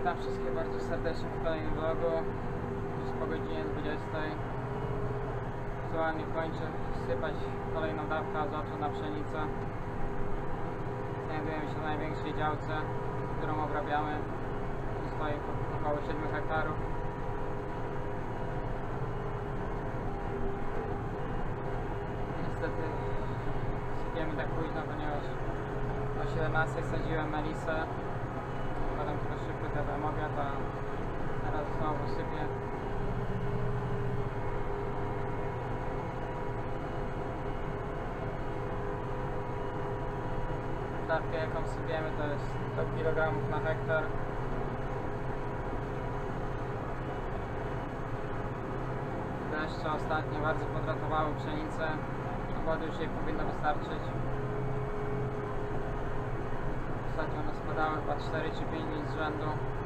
Witam wszystkich bardzo serdecznie w kolejnym vlogu. Już po godzinie 20. Aktualnie kończę sypać kolejną dawkę azotu na pszenicę. Znajdujemy się na największej działce, którą obrabiamy. Stoi około 7 hektarów. Niestety sypiemy tak późno, ponieważ o 17 sadziłem melisę. Potem tylko szybko dałem obiad, a teraz znowu sypię. Dawkę jaką sypiemy to jest 100 kg na hektar. Deszcze ostatnio bardzo podratowały pszenicę. Wody już jej powinno wystarczyć. Ostatnio one spadały chyba 4 czy 5 dni z rzędu.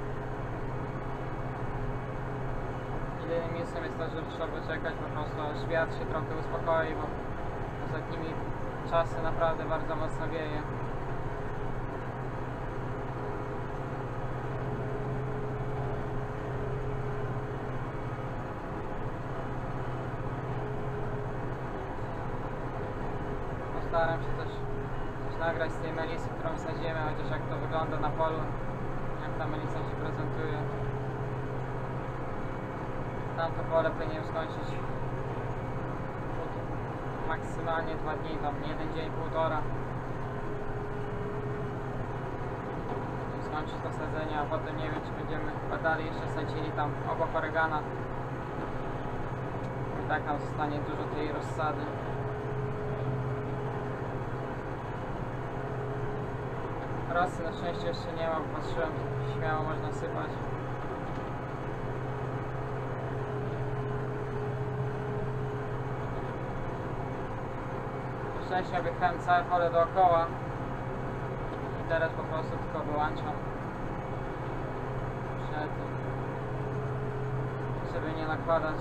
Jedynym miejscem jest to, że trzeba poczekać po prostu aż wiatr się trochę uspokoi, bo ostatnimi czasy naprawdę bardzo mocno wieje. Postaram się też nagrać z tej melisy, którą sadziemy, chociaż jak to wygląda na polu, jak ta melisa się Tamto pole powinien skończyć maksymalnie dwa dni, tam jeden dzień, półtora. Skończyć to sadzenie, a potem nie wiem czy będziemy chyba dalej jeszcze sadzili tam obok oregana. I tak nam zostanie dużo tej rozsady. Rosy na szczęście jeszcze nie ma, patrzyłem, śmiało można sypać. Objechałem całe pole dookoła. I teraz po prostu tylko wyłączam. Przed żeby nie nakładać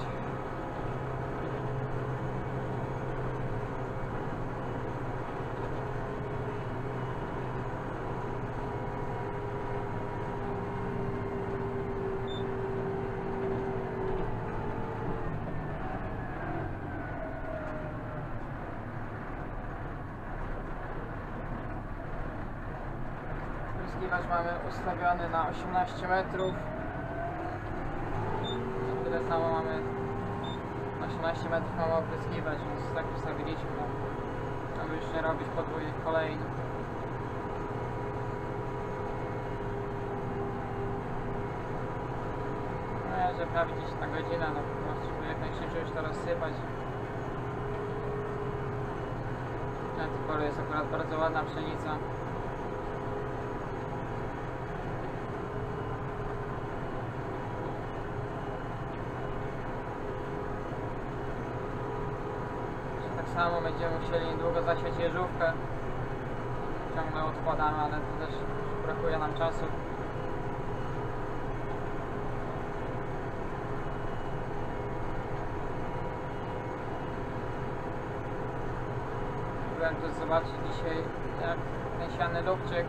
Pryskiwacz mamy ustawiony na 18 metrów. Tyle samo mamy 18 metrów mamy opryskiwać, więc tak ustawiliśmy, no, aby już nie robić podwójnych kolei. No ja, że prawie 10 na godzinę, no po prostu jak najszybciej już to rozsypać. Na tym polu jest akurat bardzo ładna pszenica. Tak samo będziemy musieli niedługo zasiać jeżówkę. Ciągle odkładamy, ale to też brakuje nam czasu. Byłem tu zobaczyć dzisiaj jak ten siany lubczyk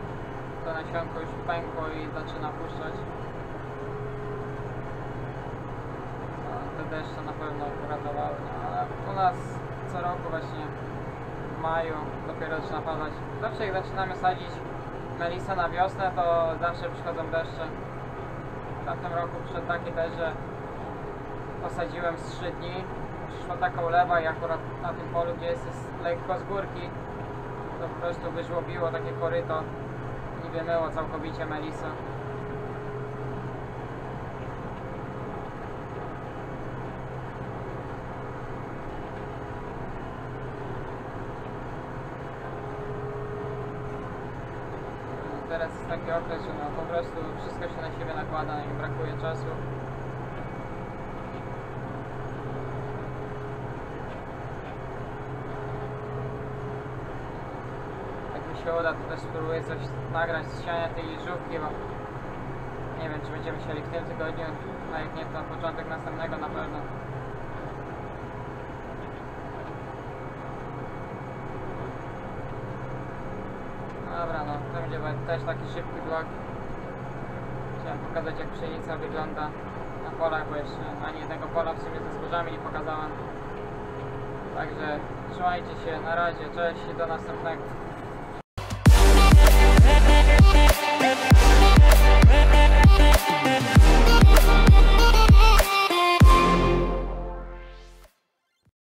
to nasionko już pękło i zaczyna puszczać. Te deszcze na pewno uratowały, no, ale u nas co roku właśnie w maju dopiero zaczyna padać. Zawsze jak zaczynamy sadzić melisę na wiosnę, to zawsze przychodzą deszcze. W tamtym roku przyszedł taki że posadziłem z 3 dni. Przyszła taka ulewa i akurat na tym polu, gdzie jest, jest lekko z górki, to po prostu wyżłobiło takie koryto i wymyło całkowicie melisę. Teraz jest taki okres, że no, po prostu wszystko się na siebie nakłada i brakuje czasu. Jak mi się uda, to też spróbuję coś nagrać z siania tej jeżówki, bo nie wiem, czy będziemy chcieli w tym tygodniu, a jak nie, to początek następnego na pewno. Dobra, no to będzie też taki szybki vlog. Chciałem pokazać jak pszenica wygląda na polach, bo jeszcze ani jednego pola w sumie ze zbożami nie pokazałem. Także trzymajcie się, na razie, cześć i do następnego.